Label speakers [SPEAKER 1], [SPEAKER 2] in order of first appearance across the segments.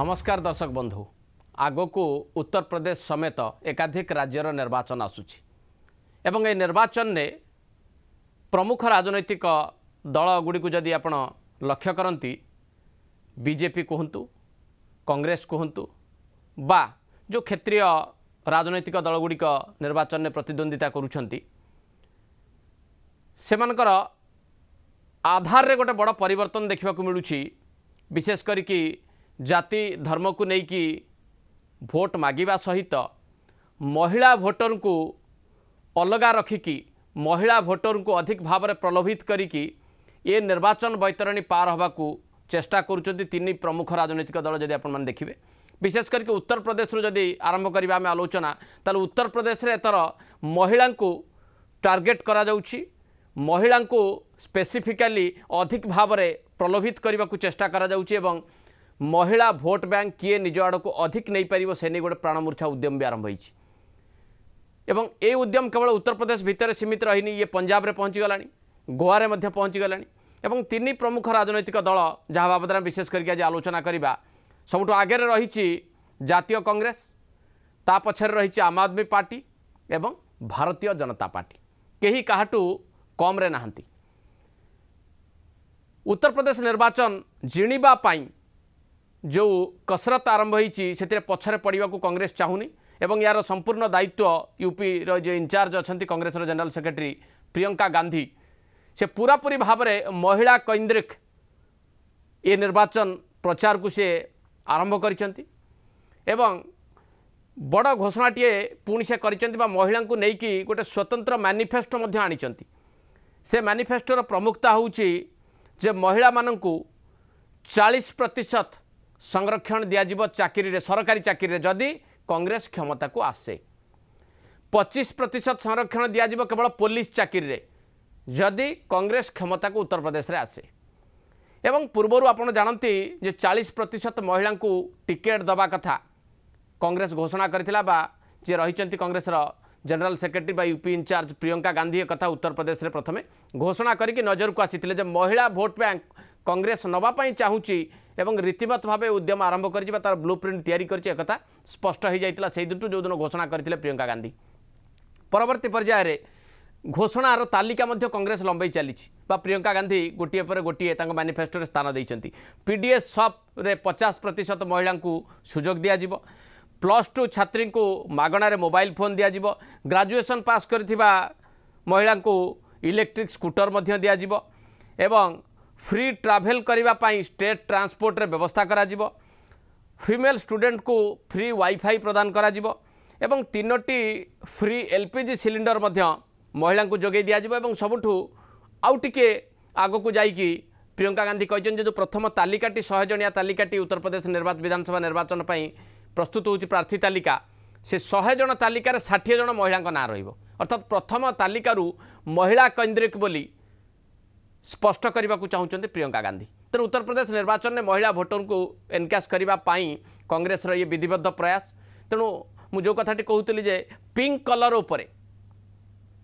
[SPEAKER 1] ନମସ୍କାର ଦର୍ଶକ ବନ୍ଧୁ। ଆଗକୁ ଉତ୍ତରପ୍ରଦେଶ ସମେତ ଏକାଧିକ ରାଜ୍ୟର ନିର୍ବାଚନ ଆସୁଛି। ଏବଂ ଏହି ନିର୍ବାଚନରେ ପ୍ରମୁଖ ରାଜନୈତିକ ଦଳଗୁଡ଼ିକୁ ଯଦି ଆପଣ ଲକ୍ଷ୍ୟ କରନ୍ତି ବିଜେପି କୁହନ୍ତୁ କଂଗ୍ରେସ କୁହନ୍ତୁ ବା ଯେଉଁ କ୍ଷେତ୍ରୀୟ ରାଜନୈତିକ ଦଳଗୁଡ଼ିକ ନିର୍ବାଚନରେ ପ୍ରତିଦ୍ୱନ୍ଦିତା କରୁଛନ୍ତି ସେମାନଙ୍କର ଆଧାରରେ ଗୋଟେ ବଡ଼ ପରିବର୍ତ୍ତନ ଦେଖିବାକୁ ମିଳୁଛି। ବିଶେଷ କରିକି জাতি ধর্মকু নেইকি ভোট মাগিবা সহিত মহিলা ভোটরকু অলগা রখিকি মহিলা ভোটরকু অধিক ভাবে প্রলোভিত করিকি এ নির্বাচন বৈতরণী পার হওয়া চেষ্টা করছেন তিন প্রমুখ রাজনৈতিক দল যদি আপনার দেখবে বিশেষ করি উত্তরপ্রদেশ যদি আরম্ভ করা আমি আলোচনা তাহলে উত্তরপ্রদেশের এথর মহিলা টার্গেট করা যাচ্ছি মহিলা স্পেসিফিকালি অধিক ভাবে প্রলোভিত করা চেষ্টা করা যাচ্ছে এবং ମହିଳା ଭୋଟ ବ୍ୟାଙ୍କ କିଏ ନିଜ ଆଡ଼କୁ ଅଧିକ ନେଇପାରିବ ସେ ନେଇ ଗୋଟେ ପ୍ରାଣମୂର୍ଚ୍ଛା ଉଦ୍ୟମ ବି ଆରମ୍ଭ ହୋଇଛି ଏବଂ এই ଉଦ୍ୟମ କେବଳ ଉତ୍ତରପ୍ରଦେଶ ଭିତରେ ସୀମିତ ରହିନି ଇଏ ପଞ୍ଜାବରେ ପହଞ୍ଚିଗଲାଣି ଗୋଆରେ ମଧ୍ୟ ପହଞ୍ଚିଗଲାଣି ଏବଂ ତିନି ପ୍ରମୁଖ ରାଜନୈତିକ ଦଳ ଯାହା ବାବଦରେ ଆମେ ବିଶେଷ କରିକି ଆଜି ଆଲୋଚନା କରିବା ସବୁଠୁ ଆଗରେ ରହିଛି ଜାତୀୟ କଂଗ୍ରେସ ତା ପଛରେ ରହିଛି ଆମ୍ ଆଦମୀ ପାର୍ଟି ଏବଂ ଭାରତୀୟ ଜନତା ପାର୍ଟି କେହି କାହାଠୁ କମ୍ରେ ନାହାନ୍ତି ଉତ୍ତରପ୍ରଦେଶ ନିର୍ବାଚନ ଜିଣିବା ପାଇଁ ଯେଉଁ କସରତ ଆରମ୍ଭ ହୋଇଛି ସେଥିରେ ପଛରେ ପଡ଼ିବାକୁ କଂଗ୍ରେସ ଚାହୁଁନି ଏବଂ ଏହାର ସମ୍ପୂର୍ଣ୍ଣ ଦାୟିତ୍ୱ ୟୁପିର ଯେ ଇନଚାର୍ଜ ଅଛନ୍ତି କଂଗ୍ରେସର ଜେନେରାଲ ସେକ୍ରେଟାରୀ ପ୍ରିୟଙ୍କା ଗାନ୍ଧୀ ସେ ପୁରାପୁରି ଭାବରେ ମହିଳା କୈନ୍ଦ୍ରିକ ଏ ନିର୍ବାଚନ ପ୍ରଚାରକୁ ସେ ଆରମ୍ଭ କରିଛନ୍ତି ଏବଂ ବଡ଼ ଘୋଷଣାଟିଏ ପୁଣି ସେ କରିଛନ୍ତି ବା ମହିଳାଙ୍କୁ ନେଇକି ଗୋଟେ ସ୍ୱତନ୍ତ୍ର ମ୍ୟାନିଫେଷ୍ଟୋ ମଧ୍ୟ ଆଣିଛନ୍ତି ସେ ମ୍ୟାନିଫେଷ୍ଟୋର ପ୍ରମୁଖତା ହେଉଛି ଯେ ମହିଳାମାନଙ୍କୁ ଚାଳିଶ ପ୍ରତିଶତ সংরক্ষণ দিয়াযিব চাকরিরে সরকারি চাকরিরে যদি কংগ্রেস ক্ষমতাকু আসে। পঁচিশ প্রতিশত সংরক্ষণ দিয়াযিব কেবল পুলিশ চাকরিরে যদি কংগ্রেস ক্ষমতাকু উত্তরপ্রদেশে আসে এবং পূর্বর আপনার জাঁতি যে চাশ প্রতিশত মহিলা টিকেট দেওয়া কথা কংগ্রেস ঘোষণা করে বা যে রয়েছেন কংগ্রেসর জেনারেল সেক্রেটারি বা ইউপি ইনচার্জ প্রিয়ঙ্কা গান্ধী কথা উত্তরপ্রদেশে প্রথমে ঘোষণা করি নজরক আসি যে মহিলা ভোট ব্যাঙ্ক কংগ্রেস নেওয়া চাহুচি এবং রীতিমত ভাবে উদ্যম আরম্ভ করেছে বা তার ব্লু প্রিন্ট তৈরি করেছে একথা স্পষ্ট হয়ে যাই সেইদিনঠু যেদিন ঘোষণা করে প্রিয়ঙ্কা গান্ধী পরবর্তী পর্যায়ে ঘোষণার তালিকা মধ্যে কংগ্রেস লম্বাই চালিছি বা প্রিয়ঙ্কা গান্ধী গোটিয়ে পরে গোটিয়ে তাঙ্ক ম্যানিফেস্টোরে স্থান দিয়েছেন পিডিএস সপ্রে পচাশ প্রতিশত মহিলা সুযোগ দিয়া দিয়াযিব প্লস টু ছাত্রী মাগণার মোবাইল ফোন দিয়া দিয়াযিব গ্রাজুয়েসন পাস করে মহিলা ইলেকট্রিক স্কুটর দিয়া এবং ফ্রি ট্রাভেল করা স্টেট ট্রান্সপোর্টের ব্যবস্থা করা ফিমেল স্টুডেন্টকু ফ্রি ওয়াইফাই প্রদান করা এবং তিনোটি ফ্রি এলপিজি সিলিন্ডর মধ্য মহিলাঙ্কু যোগাই দিয়া এবং সবুঠু আউ টিকে আগুক যাইকি প্রিয়ঙ্কা গান্ধী কেছেন যে প্রথম তালিকাটি শহে জনিয়া তালিকাটি উত্তরপ্রদেশ নির্বাচন বিধানসভা নির্বাচন পাই প্রস্তুত হচ্ছে প্রার্থী তালিকা সে শহে জন তালিকার ষাঠিয়ে জন মহিলাঙ্ক না রহব অর্থাৎ প্রথম তালিকার মহিলা কেন্দ্রিক বলে ସ୍ପଷ୍ଟ କରିବାକୁ ଚାହୁଁଛନ୍ତି ପ୍ରିୟଙ୍କା ଗାନ୍ଧୀ ତେଣୁ ଉତ୍ତରପ୍ରଦେଶ ନିର୍ବାଚନରେ ମହିଳା ଭୋଟରଙ୍କୁ ଏନକାସ୍ କରିବା ପାଇଁ କଂଗ୍ରେସର ଇଏ ବିଧିବଦ୍ଧ ପ୍ରୟାସ ତେଣୁ ମୁଁ ଯେଉଁ କଥାଟି କହୁଥିଲି ଯେ ପିଙ୍କ କଲର୍ ଉପରେ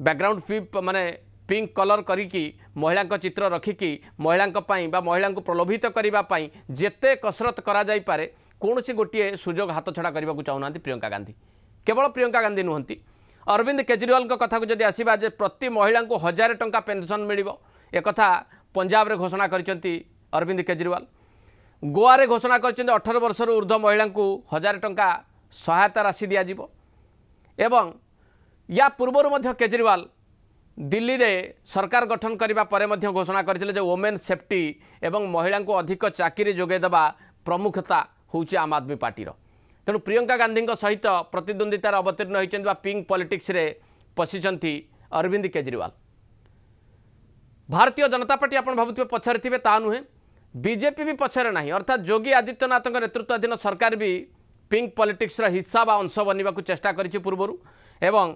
[SPEAKER 1] ବ୍ୟାକ୍ଗ୍ରାଉଣ୍ଡ ଫି ମାନେ ପିଙ୍କ କଲର୍ କରିକି ମହିଳାଙ୍କ ଚିତ୍ର ରଖିକି ମହିଳାଙ୍କ ପାଇଁ ବା ମହିଳାଙ୍କୁ ପ୍ରଲୋଭିତ କରିବା ପାଇଁ ଯେତେ କସରତ କରାଯାଇପାରେ କୌଣସି ଗୋଟିଏ ସୁଯୋଗ ହାତଛଡ଼ା କରିବାକୁ ଚାହୁଁନାହାନ୍ତି ପ୍ରିୟଙ୍କା ଗାନ୍ଧୀ କେବଳ ପ୍ରିୟଙ୍କା ଗାନ୍ଧୀ ନୁହନ୍ତି ଅରବିନ୍ଦ କେଜରିୱାଲଙ୍କ କଥାକୁ ଯଦି ଆସିବା ଯେ ପ୍ରତି ମହିଳାଙ୍କୁ ହଜାରେ ଟଙ୍କା ପେନ୍ସନ୍ ମିଳିବ একথা পঞ্জাবে ঘোষণা করেছেন অরবিন্দ কেজরিওয়াল গোয়ারে ঘোষণা করেছেন অঠর বর্ষর ঊর্ধ্ব মহিলা হাজার টঙ্কা সহায়তা রাশি দিয়াযিব এবং ইয়া পূর্বর মধ্য কেজরিওয়াল দিল্লীরে সরকার গঠন করা পরে মধ্য ঘোষণা করে যে ওমেন সেফটি এবং মহিলা অধিক চাকরি যোগাই দেওয়া প্রমুখতা হচ্ছে আম আদমি পার্টির তেণু প্রিয়ঙ্কা গান্ধী সহিত প্রতিদ্বন্দ্বিতার অবতীর্ণ হয়েছেন বা পিঙ্ক পলিটিক্সরে পশিছেন অরবিন্দ কেজরিওয়াল ଭାରତୀୟ ଜନତା ପାର୍ଟି ଆପଣ ଭାବୁଥିବେ ପଛରେ ଥିବେ ତା ନୁହେଁ ବିଜେପି ବି ପଛରେ ନାହିଁ ଅର୍ଥାତ୍ ଯୋଗୀ ଆଦିତ୍ୟନାଥଙ୍କ ନେତୃତ୍ୱାଧୀନ ସରକାର ବି ପିଙ୍କ ପଲିଟିକ୍ସର ହିସ୍ସା ବା ଅଂଶ ବନିବାକୁ ଚେଷ୍ଟା କରିଛି ପୂର୍ବରୁ ଏବଂ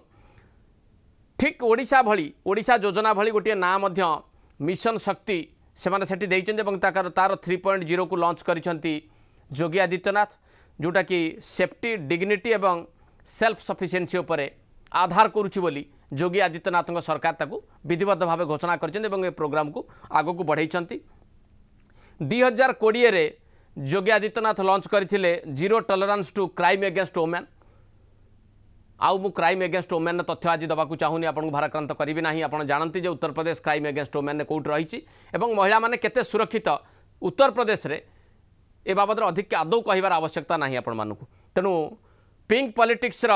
[SPEAKER 1] ଠିକ୍ ଓଡ଼ିଶା ଭଳି ଓଡ଼ିଶା ଯୋଜନା ଭଳି ଗୋଟିଏ ନାଁ ମଧ୍ୟ ମିଶନ ଶକ୍ତି ସେମାନେ ସେଠି ଦେଇଛନ୍ତି ଏବଂ ତାଙ୍କର ତାର ଥ୍ରୀ ପଏଣ୍ଟ ଜିରୋକୁ ଲଞ୍ଚ କରିଛନ୍ତି ଯୋଗୀ ଆଦିତ୍ୟନାଥ ଯେଉଁଟାକି ସେଫ୍ଟି ଡିଗ୍ନିଟି ଏବଂ ସେଲ୍ଫ ସଫିସିଏନ୍ସି ଉପରେ ଆଧାର କରୁଛି ବୋଲି योगी आदित्यनाथ सरकार विधिवद्ध भाव घोषणा कर प्रोग्राम को आग को बढ़ई हज़ार कोड़े योगी आदित्यनाथ लंच करते zero tolerance to crime against women. आउ मु क्राइम एगेन्स्ट ओमेन तथ्य आज देवाक चाहूनी आपको भारक्रांत करी ना आप जानते Uttar Pradesh crime against women Kaut रही महिला मैंने के सुरक्षित उत्तर प्रदेश में यह बाबद अधिक आदौ कहार आवश्यकता ना आपण मूँ तेणु पिंक पलिटिक्सर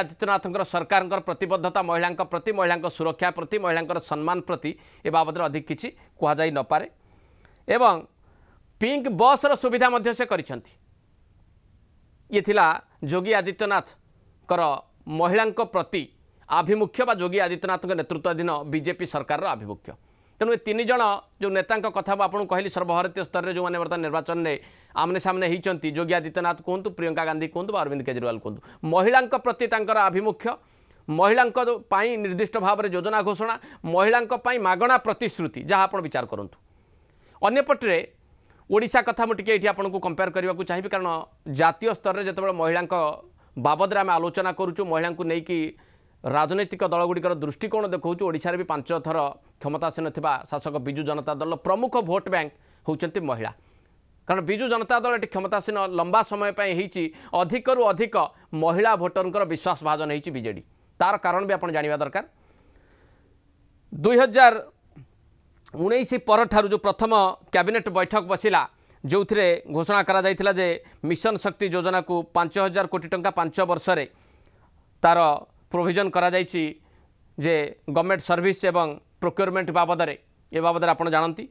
[SPEAKER 1] ଆଦିତ୍ୟନାଥଙ୍କର ସରକାରଙ୍କର ପ୍ରତିବଦ୍ଧତା ମହିଳାଙ୍କ ପ୍ରତି ମହିଳାଙ୍କ ସୁରକ୍ଷା ପ୍ରତି ମହିଳାଙ୍କର ସମ୍ମାନ ପ୍ରତି ଏ ବାବଦରେ ଅଧିକ କିଛି କୁହାଯାଇ ନପାରେ ଏବଂ ପିଙ୍କ ବସ୍ର ସୁବିଧା ମଧ୍ୟ ସେ କରିଛନ୍ତି ଇଏ ଥିଲା ଯୋଗୀ ଆଦିତ୍ୟନାଥଙ୍କର ମହିଳାଙ୍କ ପ୍ରତି ଆଭିମୁଖ୍ୟ ବା ଯୋଗୀ ଆଦିତ୍ୟନାଥଙ୍କ ନେତୃତ୍ୱାଧୀନ ବିଜେପି ସରକାରର ଆଭିମୁଖ୍ୟ ତେଣୁ ଏ ତିନି ଜଣ ଯେଉଁ ନେତାଙ୍କ କଥା ମୁଁ ଆପଣଙ୍କୁ କହିଲି ସର୍ବଭାରତୀୟ ସ୍ତରରେ ଯେଉଁମାନେ ବର୍ତ୍ତମାନ ନିର୍ବାଚନରେ ଆମନେ ସାମନେ ହେଇଛନ୍ତି ଯୋଗୀ ଆଦିତ୍ୟନାଥ କୁହନ୍ତୁ ପ୍ରିୟଙ୍କା ଗାନ୍ଧୀ କୁହନ୍ତୁ ବା ଅରବିନ୍ଦ କେଜରିୱାଲ କୁହନ୍ତୁ ମହିଳାଙ୍କ ପ୍ରତି ତାଙ୍କର ଆଭିମୁଖ୍ୟ ମହିଳାଙ୍କ ପାଇଁ ନିର୍ଦ୍ଦିଷ୍ଟ ଭାବରେ ଯୋଜନା ଘୋଷଣା ମହିଳାଙ୍କ ପାଇଁ ମାଗଣା ପ୍ରତିଶ୍ରୁତି ଯାହା ଆପଣ ବିଚାର କରନ୍ତୁ। ଅନ୍ୟପଟରେ ଓଡ଼ିଶା କଥା ମୁଁ ଟିକେ ଏଠି ଆପଣଙ୍କୁ କମ୍ପେୟାର କରିବାକୁ ଚାହିଁବି କାରଣ ଜାତୀୟ ସ୍ତରରେ ଯେତେବେଳେ ମହିଳାଙ୍କ ବାବଦରେ ଆମେ ଆଲୋଚନା କରୁଛୁ ମହିଳାଙ୍କୁ ନେଇକି ରାଜନୈତିକ ଦଳଗୁଡ଼ିକର ଦୃଷ୍ଟିକୋଣ ଦେଖାଉଛୁ ଓଡ଼ିଶାରେ ବି ପାଞ୍ଚ ଥର କ୍ଷମତାସୀନ ଥିବା ଶାସକ ବିଜୁ ଜନତା ଦଳର ପ୍ରମୁଖ ଭୋଟ୍ ବ୍ୟାଙ୍କ ହେଉଛନ୍ତି ମହିଳା। କାରଣ ବିଜୁ ଜନତା ଦଳ ଏଠି କ୍ଷମତାସୀନ ଲମ୍ବା ସମୟ ପାଇଁ ହେଇଛି ଅଧିକରୁ ଅଧିକ ମହିଳା ଭୋଟରଙ୍କର ବିଶ୍ୱାସ ଭାଜନ ହେଇଛି ବିଜେଡ଼ି। ତାର କାରଣ ବି ଆପଣ ଜାଣିବା ଦରକାର। ଦୁଇ ହଜାର ଉଣେଇଶ ପରଠାରୁ ଯେଉଁ ପ୍ରଥମ କ୍ୟାବିନେଟ୍ ବୈଠକ ବସିଲା ଯେଉଁଥିରେ ଘୋଷଣା କରାଯାଇଥିଲା ଯେ ମିଶନ ଶକ୍ତି ଯୋଜନାକୁ ପାଞ୍ଚ ହଜାର କୋଟି ଟଙ୍କା ପାଞ୍ଚ ବର୍ଷରେ ତାର ପ୍ରୋଭିଜନ୍ କରାଯାଇଛି ଯେ ଗଭର୍ଣ୍ଣମେଣ୍ଟ ସର୍ଭିସ୍ ଏବଂ ପ୍ରୋକ୍ୟୁରମେଣ୍ଟ ବାବଦରେ। ଏ ବାବଦରେ ଆପଣ ଜାଣନ୍ତି।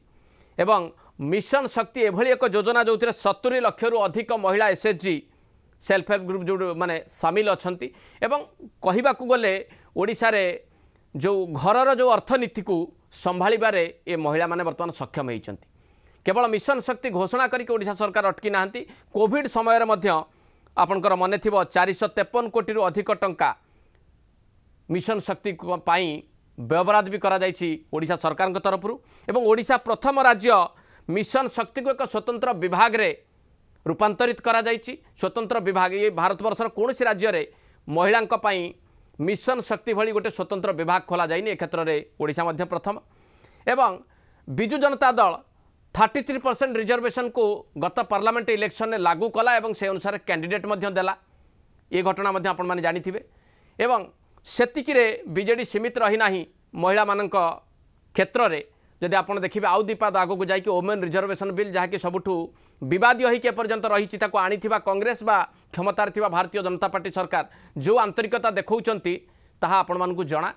[SPEAKER 1] ଏବଂ ମିଶନ ଶକ୍ତି ଏଭଳି ଏକ ଯୋଜନା ଯେଉଁଥିରେ ସତୁରି ଲକ୍ଷରୁ ଅଧିକ ମହିଳା ଏସ୍ଏଚ୍ଜି ସେଲ୍ଫ ହେଲ୍ପ ଗ୍ରୁପ୍ ଯେଉଁ ମାନେ ସାମିଲ ଅଛନ୍ତି। ଏବଂ କହିବାକୁ ଗଲେ ଓଡ଼ିଶାରେ ଯେଉଁ ଘରର ଯେଉଁ ଅର୍ଥନୀତିକୁ ସମ୍ଭାଳିବାରେ ଏ ମହିଳାମାନେ ବର୍ତ୍ତମାନ ସକ୍ଷମ ହୋଇଛନ୍ତି। କେବଳ ମିଶନ ଶକ୍ତି ଘୋଷଣା କରିକି ଓଡ଼ିଶା ସରକାର ଅଟକି ନାହାନ୍ତି। କୋଭିଡ଼ ସମୟରେ ମଧ୍ୟ ଆପଣଙ୍କର ମନେ ଥିବ ଚାରିଶହ ତେପନ କୋଟିରୁ ଅଧିକ ଟଙ୍କା ମିଶନ ଶକ୍ତି ପାଇଁ ବ୍ୟୟବରାଦ ବି କରାଯାଇଛି ଓଡ଼ିଶା ସରକାରଙ୍କ ତରଫରୁ ଏବଂ ଓଡ଼ିଶା ପ୍ରଥମ ରାଜ୍ୟ ମିଶନ ଶକ୍ତିକୁ ଏକ ସ୍ୱତନ୍ତ୍ର ବିଭାଗରେ ରୂପାନ୍ତରିତ କରାଯାଇଛି ସ୍ୱତନ୍ତ୍ର ବିଭାଗ ଏ ଭାରତବର୍ଷର କୌଣସି ରାଜ୍ୟରେ ମହିଳାଙ୍କ ପାଇଁ ମିଶନ ଶକ୍ତି ଭଳି ଗୋଟେ ସ୍ୱତନ୍ତ୍ର ବିଭାଗ ଖୋଲାଯାଇନି ଏ କ୍ଷେତ୍ରରେ ଓଡ଼ିଶା ମଧ୍ୟ ପ୍ରଥମ ଏବଂ ବିଜୁ ଜନତା ଦଳ থার্টি থ্রি পরসেন্ট রিজর্ভেসনকু গত পার্লামেন্ট ইলেকশনে লাগু কলা এবং সে অনুসারে ক্যান্ডিডেট মধ্যে দেলা এ ঘটনা মধ্যে আপনার জাঁথিবে এবং ସେତିକିରେ ବିଜେଡ଼ି ସୀମିତ ରହିନାହିଁ ମହିଳାମାନଙ୍କ କ୍ଷେତ୍ରରେ। ଯଦି ଆପଣ ଦେଖିବେ ଆଉ ଦୁଇପାଦ ଆଗକୁ ଯାଇକି ଓମେନ୍ ରିଜର୍ଭେସନ୍ ବିଲ୍ ଯାହାକି ସବୁଠୁ ବିବାଦୀୟ ହୋଇକି ଏପର୍ଯ୍ୟନ୍ତ ରହିଛି ତାକୁ ଆଣିଥିବା କଂଗ୍ରେସ ବା କ୍ଷମତାରେ ଥିବା ଭାରତୀୟ ଜନତା ପାର୍ଟି ସରକାର ଯେଉଁ ଆନ୍ତରିକତା ଦେଖାଉଛନ୍ତି ତାହା ଆପଣମାନଙ୍କୁ ଜଣା।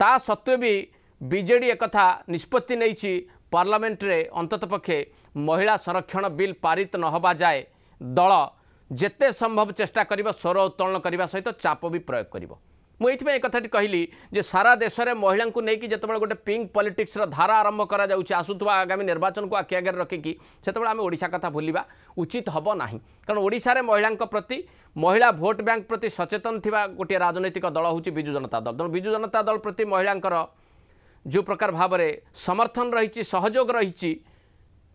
[SPEAKER 1] ତା ସତ୍ତ୍ୱେ ବି ବିଜେଡ଼ି ଏକଥା ନିଷ୍ପତ୍ତି ନେଇଛି ପାର୍ଲାମେଣ୍ଟରେ ଅନ୍ତତଃ ପକ୍ଷେ ମହିଳା ସଂରକ୍ଷଣ ବିଲ୍ ପାରିତ ନହେବା ଯାଏ ଦଳ ଯେତେ ସମ୍ଭବ ଚେଷ୍ଟା କରିବ ସ୍ୱର ଉତ୍ତୋଳନ କରିବା ସହିତ ଚାପ ବି ପ୍ରୟୋଗ କରିବ। ମୁଁ ଏଇଥିପାଇଁ ଏ କଥାଟି କହିଲି ଯେ ସାରା ଦେଶରେ ମହିଳାଙ୍କୁ ନେଇକି ଯେତେବେଳେ ଗୋଟେ ପିଙ୍କ ପଲିଟିକ୍ସର ଧାରା ଆରମ୍ଭ କରାଯାଉଛି ଆସୁଥିବା ଆଗାମୀ ନିର୍ବାଚନକୁ ଆଖି ଆଗରେ ରଖିକି ସେତେବେଳେ ଆମେ ଓଡ଼ିଶା କଥା ଭୁଲିବା ଉଚିତ ହେବ ନାହିଁ। କାରଣ ଓଡ଼ିଶାରେ ମହିଳାଙ୍କ ପ୍ରତି ମହିଳା ଭୋଟ ବ୍ୟାଙ୍କ ପ୍ରତି ସଚେତନ ଥିବା ଗୋଟିଏ ରାଜନୈତିକ ଦଳ ହେଉଛି ବିଜୁ ଜନତା ଦଳ। ତେଣୁ ବିଜୁ ଜନତା ଦଳ ପ୍ରତି ମହିଳାଙ୍କର ଯେଉଁ ପ୍ରକାର ଭାବରେ ସମର୍ଥନ ରହିଛି ସହଯୋଗ ରହିଛି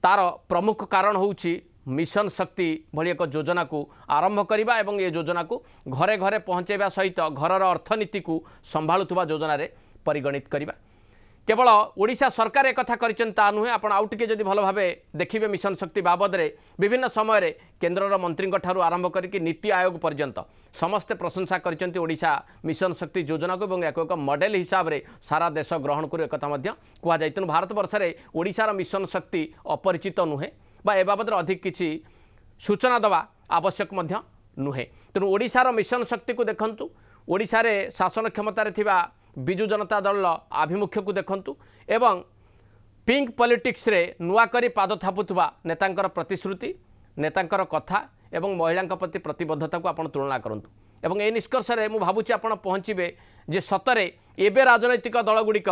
[SPEAKER 1] ତାର ପ୍ରମୁଖ କାରଣ ହେଉଛି ମିଶନ ଶକ୍ତି ଭଳି ଏକ ଯୋଜନାକୁ ଆରମ୍ଭ କରିବା ଏବଂ ଏ ଯୋଜନାକୁ ଘରେ ଘରେ ପହଞ୍ଚାଇବା ସହିତ ଘରର ଅର୍ଥନୀତିକୁ ସମ୍ଭାଳୁଥିବା ଯୋଜନାରେ ପରିଗଣିତ କରିବା। କେବଳ ଓଡ଼ିଶା ସରକାର ଏକଥା କରିଛନ୍ତି ତା ନୁହେଁ ଆପଣ ଆଉ ଟିକେ ଯଦି ଭଲ ଭାବେ ଦେଖିବେ ମିଶନ ଶକ୍ତି ବାବଦରେ ବିଭିନ୍ନ ସମୟରେ କେନ୍ଦ୍ରର ମନ୍ତ୍ରୀଙ୍କ ଠାରୁ ଆରମ୍ଭ କରିକି ନୀତି ଆୟୋଗ ପର୍ଯ୍ୟନ୍ତ ସମସ୍ତେ ପ୍ରଶଂସା କରିଛନ୍ତି ଓଡ଼ିଶା ମିଶନ ଶକ୍ତି ଯୋଜନାକୁ ଏବଂ ଏହାକୁ ଏକ ମଡେଲ ହିସାବରେ ସାରା ଦେଶ ଗ୍ରହଣ କରୁ ଏକଥା ମଧ୍ୟ କୁହାଯାଏ ତେଣୁ ଭାରତବର୍ଷରେ ଓଡ଼ିଶାର ମିଶନ ଶକ୍ତି ଅପରିଚିତ ନୁହେଁ। ବା ଏ ବାବଦରେ ଅଧିକ କିଛି ସୂଚନା ଦେବା ଆବଶ୍ୟକ ମଧ୍ୟ ନୁହେଁ। ତେଣୁ ଓଡ଼ିଶାର ମିଶନ ଶକ୍ତିକୁ ଦେଖନ୍ତୁ ଓଡ଼ିଶାରେ ଶାସନ କ୍ଷମତାରେ ଥିବା ବିଜୁ ଜନତା ଦଳର ଆଭିମୁଖ୍ୟକୁ ଦେଖନ୍ତୁ ଏବଂ ପିଙ୍କ ପଲିଟିକ୍ସରେ ନୂଆ କରି ପାଦ ଥାପୁଥିବା ନେତାଙ୍କର ପ୍ରତିଶ୍ରୁତି ନେତାଙ୍କର କଥା ଏବଂ ମହିଳାଙ୍କ ପ୍ରତି ପ୍ରତିବଦ୍ଧତାକୁ ଆପଣ ତୁଳନା କରନ୍ତୁ। ଏବଂ ଏ ନିଷ୍କର୍ଷରେ ମୁଁ ଭାବୁଛି ଆପଣ ପହଞ୍ଚିବେ ଯେ ସତରେ ଏବେ ରାଜନୈତିକ ଦଳଗୁଡ଼ିକ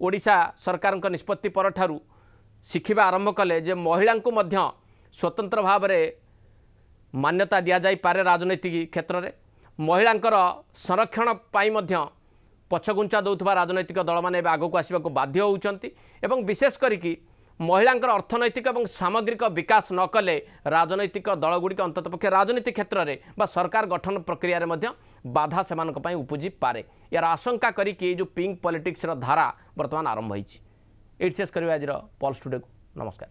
[SPEAKER 1] ଓଡ଼ିଶା ସରକାରଙ୍କ ନିଷ୍ପତ୍ତି ପରଠାରୁ ଶିଖିବା ଆରମ୍ଭ କଲେ ଯେ ମହିଳାଙ୍କୁ ମଧ୍ୟ ସ୍ୱତନ୍ତ୍ର ଭାବରେ ମାନ୍ୟତା ଦିଆଯାଇପାରେ ରାଜନୈତିକ କ୍ଷେତ୍ରରେ। ମହିଳାଙ୍କର ସଂରକ୍ଷଣ ପାଇଁ ମଧ୍ୟ ପଛଘୁଞ୍ଚା ଦେଉଥିବା ରାଜନୈତିକ ଦଳମାନେ ଏବେ ଆଗକୁ ଆସିବାକୁ ବାଧ୍ୟ ହେଉଛନ୍ତି ଏବଂ ବିଶେଷ କରିକି ମହିଳାଙ୍କର ଅର୍ଥନୈତିକ ଏବଂ ସାମଗ୍ରିକ ବିକାଶ ନ କଲେ ରାଜନୈତିକ ଦଳଗୁଡ଼ିକ ଅନ୍ତତଃ ପକ୍ଷେ ରାଜନୀତି କ୍ଷେତ୍ରରେ ବା ସରକାର ଗଠନ ପ୍ରକ୍ରିୟାରେ ମଧ୍ୟ ବାଧା ସେମାନଙ୍କ ପାଇଁ ଉପୁଜିପାରେ। ଏହାର ଆଶଙ୍କା କରିକି ଏଇ ଯେଉଁ ପିଙ୍କ ପଲିଟିକ୍ସର ଧାରା ବର୍ତ୍ତମାନ ଆରମ୍ଭ ହୋଇଛି। ଏଇଠି ଶେଷ କରିବା ଆଜିର ପଲ୍ସ ଟୁଡେକୁ ନମସ୍କାର